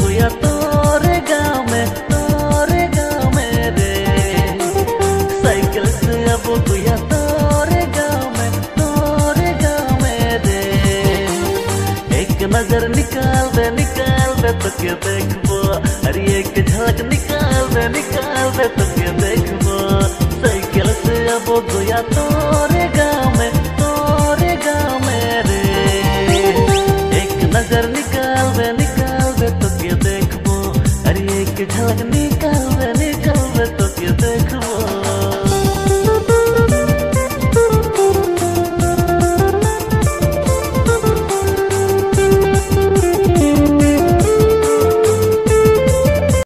भूया तोरे गाँव में, तोरे गाँव रे। साइकिल से अब भूया गाँव में, तोरे गाँव रे। एक नज़र निकाल दे निकाल दे तो के अरे एक झाँक निकाल दे निकाल दे तो के साइकिल से अब भूया तोरे गाँव में like a